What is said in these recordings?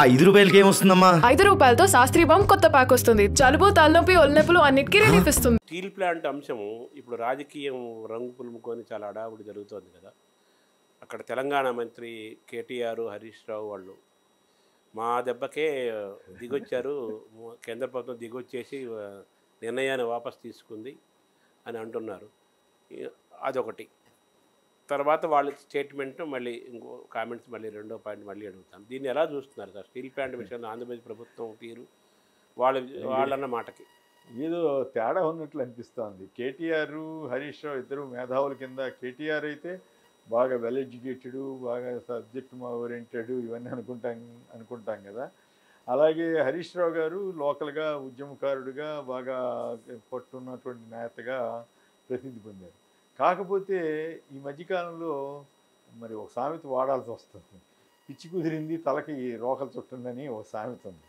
ఐదు రూపాయలకి ఏమొస్తుందమ్మా ఐదు రూపాయలతో శాస్త్రీ బాంబ్ కొత్త ప్యాక్ వస్తుంది. జలుబు తలనొప్పి ఒళ్ళనొప్పులు అన్నిటికీ రిలీఫ్ ఇస్తుంది. స్టీల్ ప్లాంట్ అంశము ఇప్పుడు రాజకీయం రంగు పులుముకొని చాలా హడావుడి జరుగుతోంది కదా. అక్కడ తెలంగాణ మంత్రి కేటీఆర్ హరీష్ రావు వాళ్ళు మా దెబ్బకే దిగొచ్చారు. కేంద్ర ప్రభుత్వం దిగొచ్చేసి నిర్ణయాన్ని వాపస్ తీసుకుంది అని అంటున్నారు. అదొకటి. తర్వాత వాళ్ళ స్టేట్మెంట్ మళ్ళీ ఇంకో కామెంట్స్ మళ్ళీ రెండో పాయింట్ మళ్ళీ అడుగుతాను దీన్ని ఎలా చూస్తున్నారు సార్? స్టీల్ ప్లాంట్ విషయంలో ఆంధ్రప్రదేశ్ ప్రభుత్వం తీరు వాళ్ళ వాళ్ళన్న మాటకి. ఏదో తేడా ఉన్నట్లు అనిపిస్తోంది. కేటీఆర్ హరీష్ రావు ఇద్దరు మేధావుల కింద కేటీఆర్ అయితే బాగా వెల్ ఎడ్యుకేటెడ్ బాగా సబ్జెక్ట్ ఓరియంటెడ్ ఇవన్నీ అనుకుంటాం అనుకుంటాం కదా. అలాగే హరీష్ రావు గారు లోకల్గా ఉద్యమకారుడిగా బాగా పట్టున్నటువంటి నేతగా ప్రసిద్ధి పొందారు. కాకపోతే ఈ మధ్యకాలంలో మరి ఒక సామెత వాడాల్సి వస్తుంది. పిచ్చి కుదిరింది తలకి రోకలు చుట్టుందని ఒక సామెత ఉంది.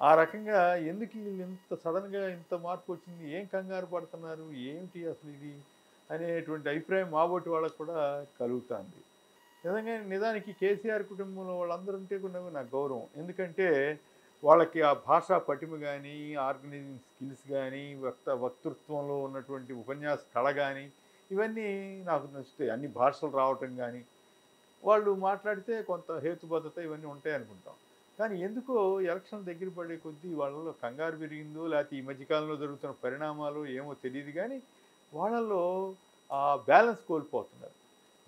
ఆ రకంగా ఎందుకు వీళ్ళు ఇంత సడన్గా ఇంత మార్పు వచ్చింది? ఏం కంగారు పడుతున్నారు? ఏమిటి అసలు ఇది? అనేటువంటి అభిప్రాయం మాబోటి వాళ్ళకు కూడా కలుగుతుంది. నిజంగా నిజానికి కేసీఆర్ కుటుంబంలో వాళ్ళందరూ ఉంటే కూడా నాకు గౌరవం. ఎందుకంటే వాళ్ళకి ఆ భాషా పటిమ కానీ ఆర్గనైజింగ్ స్కిల్స్ కానీ వక్త వక్తృత్వంలో ఉన్నటువంటి ఉపన్యాస కళ కానీ ఇవన్నీ నాకు నచ్చుతాయి అన్ని భాషలు రావటం కానీ వాళ్ళు మాట్లాడితే కొంత హేతుబద్ధత ఇవన్నీ ఉంటాయి అనుకుంటాం. కానీ ఎందుకో ఎలక్షన్ దగ్గర పడే కొద్దీ వాళ్ళలో కంగారు పెరిగిందో లేకపోతే ఈ మధ్యకాలంలో జరుగుతున్న పరిణామాలు ఏమో తెలియదు కానీ వాళ్ళలో ఆ బ్యాలెన్స్ కోల్పోతున్నారు.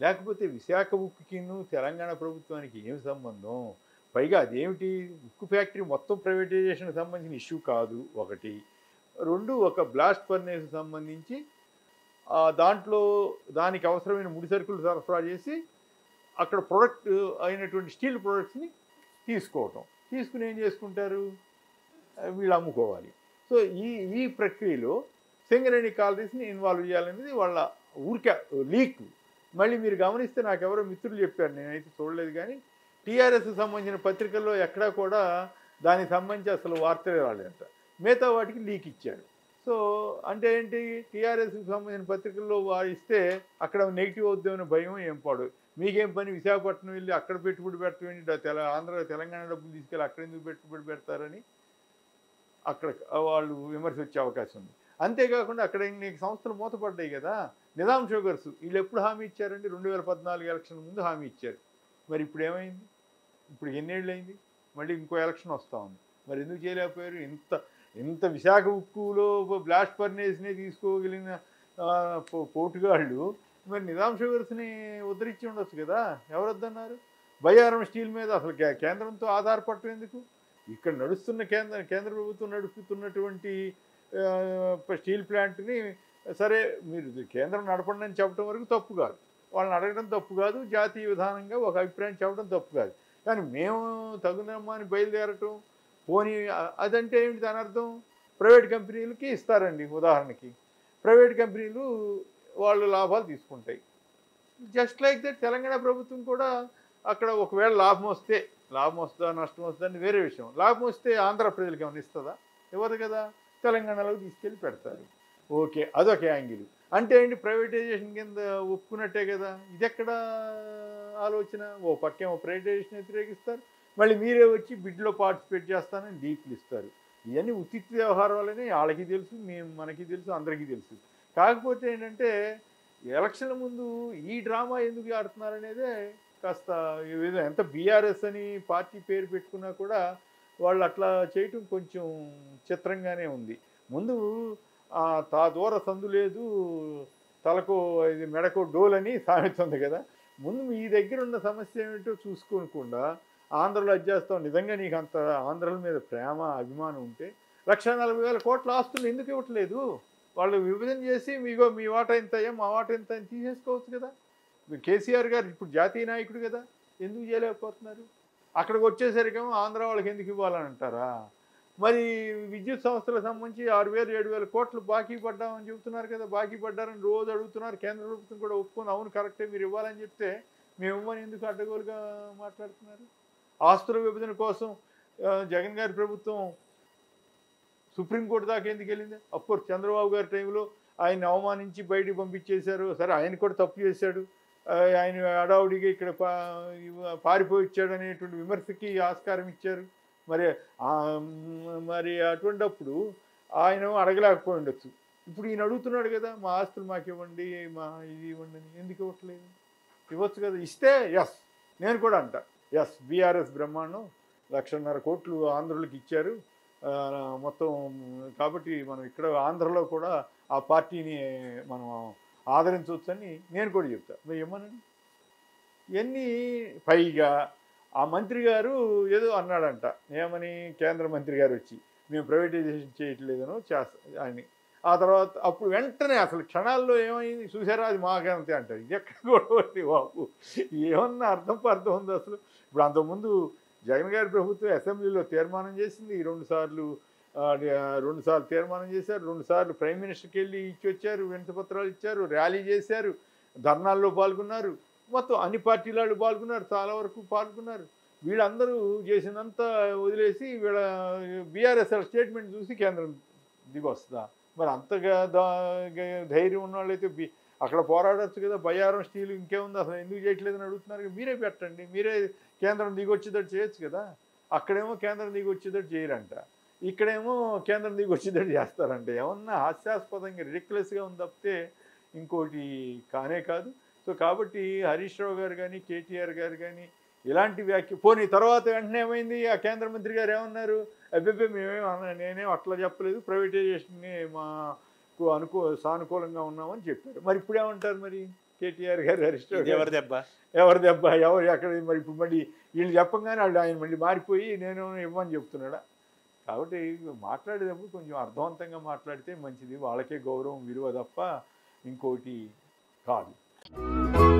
లేకపోతే విశాఖ ఉక్కుకిను తెలంగాణ ప్రభుత్వానికి ఏమి సంబంధం? పైగా అదేమిటి? ఉక్కు ఫ్యాక్టరీ మొత్తం ప్రైవేటైజేషన్కి సంబంధించిన ఇష్యూ కాదు ఒకటి. రెండు ఒక బ్లాస్ట్ ఫర్నేస్ సంబంధించి దాంట్లో దానికి అవసరమైన ముడి సరుకులు సరఫరా చేసి అక్కడ ప్రొడక్ట్ అయినటువంటి స్టీల్ ప్రొడక్ట్స్ని తీసుకోవటం. తీసుకుని ఏం చేసుకుంటారు? వీళ్ళు అమ్ముకోవాలి. సో ఈ ఈ ప్రక్రియలో సింగరేణి కాలరీస్ని ఇన్వాల్వ్ చేయాలనేది వాళ్ళ ఊరికే లీక్ మళ్ళీ మీరు గమనిస్తే నాకు ఎవరో మిత్రులు చెప్పారు నేనైతే చూడలేదు కానీ టీఆర్ఎస్ సంబంధించిన పత్రికల్లో ఎక్కడా కూడా దానికి సంబంధించి అసలు వార్తలే రాలేదంట మిగతా వాటికి లీక్ ఇచ్చారు. సో అంటే ఏంటి? టీఆర్ఎస్కి సంబంధించిన పత్రికల్లో వారు ఇస్తే అక్కడ నెగిటివ్ అవుద్దామని భయం ఏం పాడు. మీకేం పని? విశాఖపట్నం వెళ్ళి అక్కడ పెట్టుబడి పెట్టండి తెల ఆంధ్ర తెలంగాణ డబ్బులు తీసుకెళ్ళి అక్కడ ఎందుకు పెట్టుబడి పెడతారని అక్కడ వాళ్ళు విమర్శ వచ్చే అవకాశం ఉంది. అంతేకాకుండా అక్కడ నీకు సంస్థలు మూతపడ్డాయి కదా. నిజాం షుగర్స్ వీళ్ళు ఎప్పుడు హామీ ఇచ్చారండి? రెండు వేల పద్నాలుగు ఎలక్షన్ ముందు హామీ ఇచ్చారు. మరి ఇప్పుడు ఏమైంది? ఇప్పుడు ఎన్నేళ్ళు అయింది? మళ్ళీ ఇంకో ఎలక్షన్ వస్తూ ఉంది. మరి ఎందుకు చేయలేకపోయారు? ఇంత ఇంత విశాఖ ఉక్కులో బ్లాస్ట్ ఫర్నేస్ని తీసుకోగలిగిన పో- పోటుగాళ్ళు మరి నిజాం షుగర్స్ని ఉద్ధరించి ఉండొచ్చు కదా? ఎవరొద్దన్నారు? బయ్యారం స్టీల్ మీద అసలు కేంద్రంతో ఆధారపడటం ఎందుకు? ఇక్కడ నడుస్తున్న కేంద్ర కేంద్ర ప్రభుత్వం నడుపుతున్నటువంటి స్టీల్ ప్లాంట్ని సరే మీరు కేంద్రం నడపండి అని చెప్పడం వరకు తప్పు కాదు. వాళ్ళని అడగడం తప్పు కాదు జాతీయ విధానంగా ఒక అభిప్రాయం చెప్పడం తప్పు కాదు. కానీ మేము తగునమ్మా అని బయలుదేరటం పోనీ అదంటే ఏమిటి దాని అర్థం? ప్రైవేట్ కంపెనీలకి ఇస్తారండి ఉదాహరణకి. ప్రైవేట్ కంపెనీలు వాళ్ళు లాభాలు తీసుకుంటాయి. జస్ట్ లైక్ దట్ తెలంగాణ ప్రభుత్వం కూడా అక్కడ ఒకవేళ లాభం వస్తే లాభం వస్తుందా నష్టం వస్తుందా వేరే విషయం. లాభం వస్తే ఆంధ్ర ప్రజలకు ఏమైనా ఇస్తుందా? ఇవ్వదు కదా. తెలంగాణలోకి తీసుకెళ్ళి పెడతారు. ఓకే అదొక యాంగిల్. అంటే ఏంటి? ప్రైవేటైజేషన్ కింద ఒప్పుకున్నట్టే కదా. ఇది ఎక్కడ ఆలోచన? ఓ పక్కేమో ప్రైవేటైజేషన్ వ్యతిరేకిస్తారు. మళ్ళీ మీరే వచ్చి బిడ్లో పార్టిసిపేట్ చేస్తానని డీప్లు ఇస్తారు. ఇవన్నీ ఉచిత వ్యవహారాలనే వాళ్ళకి తెలుసు మేము మనకి తెలుసు అందరికీ తెలుసు. కాకపోతే ఏంటంటే ఎలక్షన్ల ముందు ఈ డ్రామా ఎందుకు ఆడుతున్నారనేదే కాస్త ఏదో ఎంత బీఆర్ఎస్ అని పార్టీ పేరు పెట్టుకున్నా కూడా వాళ్ళు అట్లా చేయటం కొంచెం చిత్రంగానే ఉంది. ముందు తా దూర సందు లేదు తలకు ఇది మెడకు డోల్ అని సామెత ఉంది కదా. ముందు మీ దగ్గర ఉన్న సమస్య ఏమిటో చూసుకోకుండా ఆంధ్రలో చేస్తావు నిజంగా నీకు అంత ఆంధ్రల మీద ప్రేమ అభిమానం ఉంటే లక్ష నలభై వేల కోట్ల ఆస్తులు ఎందుకు ఇవ్వట్లేదు? వాళ్ళు విభజన చేసి మీగో మీ వాటా ఇంత అయ్యా మా వాట ఇంత అని తీసేసుకోవచ్చు కదా. కేసీఆర్ గారు ఇప్పుడు జాతీయ నాయకుడు కదా ఎందుకు చేయలేకపోతున్నారు? అక్కడికి వచ్చేసరికేమో ఆంధ్ర వాళ్ళకి ఎందుకు ఇవ్వాలని అంటారా? మరి విద్యుత్ సంస్థలకు సంబంధించి ఆరు వేలు ఏడు వేల కోట్లు బాకీ పడ్డామని చెబుతున్నారు కదా బాకీ పడ్డారని రోజు అడుగుతున్నారు. కేంద్ర ప్రభుత్వం కూడా ఒప్పుకుంది. అవును కరెక్టే మీరు ఇవ్వాలని చెప్తే మేము ఇవ్వని ఎందుకు అడ్డగోలుగా మాట్లాడుతున్నారు? ఆస్తుల విభజన కోసం జగన్ గారి ప్రభుత్వం సుప్రీంకోర్టు దాకా ఎందుకు వెళ్ళింది? అఫ్కోర్స్ చంద్రబాబు గారి టైంలో ఆయన అవమానించి బయటికి పంపించేశారు. సరే ఆయన కూడా తప్పు చేశాడు. ఆయన అడావుడిగా ఇక్కడ పా పారిపోయి వచ్చాడు అనేటువంటి విమర్శకి ఆస్కారం ఇచ్చారు. మరి మరి అటువంటి మరి ఆయన అడగలేకపోయి ఉండొచ్చు ఇప్పుడు ఈయన అడుగుతున్నాడు కదా మా ఆస్తులు మాకు ఇవ్వండి మా ఇది ఇవ్వండి అని. ఎందుకు ఇవ్వట్లేదు? ఇవ్వచ్చు కదా? ఇస్తే ఎస్ నేను కూడా అంట. ఎస్ బీఆర్ఎస్ బ్రహ్మాండం లక్షన్నర కోట్లు ఆంధ్రులకు ఇచ్చారు. మొత్తం కాబట్టి మనం ఇక్కడ ఆంధ్రలో కూడా ఆ పార్టీని మనం ఆదరించవచ్చని నేను కూడా చెప్తాను మరి ఏమనండి? ఇవన్నీ పైగా ఆ మంత్రి గారు ఏదో అన్నాడంట ఏమని కేంద్ర మంత్రి గారు వచ్చి మేము ప్రైవేటైజేషన్ చేయట్లేదనో చేస్తా అని. ఆ తర్వాత అప్పుడు వెంటనే అసలు క్షణాల్లో ఏమైంది? చూసారా అది మాకంతే అంటారు ఎక్కడ గొడవ బాబు? ఏమన్నా అర్థం అర్థం ఉంది అసలు? ఇప్పుడు అంతకుముందు జగన్ గారి ప్రభుత్వం అసెంబ్లీలో తీర్మానం చేసింది. రెండు సార్లు రెండు సార్లు తీర్మానం చేశారు. రెండు సార్లు ప్రైమ్ మినిస్టర్కి వెళ్ళి ఇచ్చి వచ్చారు. వినతిపత్రాలు ఇచ్చారు. ర్యాలీ చేశారు. ధర్నాల్లో పాల్గొన్నారు. మొత్తం అన్ని పార్టీల వాళ్ళు పాల్గొన్నారు. చాలా వరకు పాల్గొన్నారు. వీళ్ళందరూ చేసినంత వదిలేసి వీళ్ళ బీఆర్ఎస్ఆర్ స్టేట్మెంట్ చూసి కేంద్రం దిగొస్తుందా మరి అంతగా దా- ధైర్యం ఉన్న వాళ్ళైతే అక్కడ పోరాడొచ్చు కదా బయ్యారం స్టీల్ ఇంకేముంది అసలు ఎందుకు చేయట్లేదని అడుగుతున్నారు మీరే పెట్టండి మీరే కేంద్రం దిగొచ్చేటట్టు చేయొచ్చు కదా అక్కడేమో కేంద్రం దిగొచ్చేటట్టు చేయరంట ఇక్కడేమో కేంద్రం దిగొచ్చేటట్టు చేస్తారంట ఏమన్నా హాస్యాస్పదంగా రిడిక్యులస్గా ఉంది తప్పితే ఇంకోటి కానే కాదు. సో కాబట్టి హరీష్ రావు గారు కానీ కేటీఆర్ గారు కానీ ఇలాంటి వ్యాఖ్య పోనీ తర్వాత వెంటనే ఏమైంది? ఆ కేంద్ర మంత్రి గారు ఏమన్నారు? అబ్బెబ్బే మేమేం అన- నేనేం అట్లా చెప్పలేదు. ప్రైవేటైజేషన్ని మాకు అనుకూ సానుకూలంగా ఉన్నామని చెప్పారు. మరి ఇప్పుడు ఏమంటారు మరి? కేటీఆర్ గారు గారు ఎవరి దెబ్బ? ఎవరి దెబ్బ? ఎవరు ఎక్కడ మరి ఇప్పుడు మళ్ళీ వీళ్ళు చెప్పంగానే వాళ్ళు ఆయన మళ్ళీ మారిపోయి నేను ఇవ్వని చెప్తున్నాడా? కాబట్టి మాట్లాడేటప్పుడు కొంచెం అర్థవంతంగా మాట్లాడితే మంచిది. వాళ్ళకే గౌరవం విలువ తప్ప ఇంకోటి కాదు.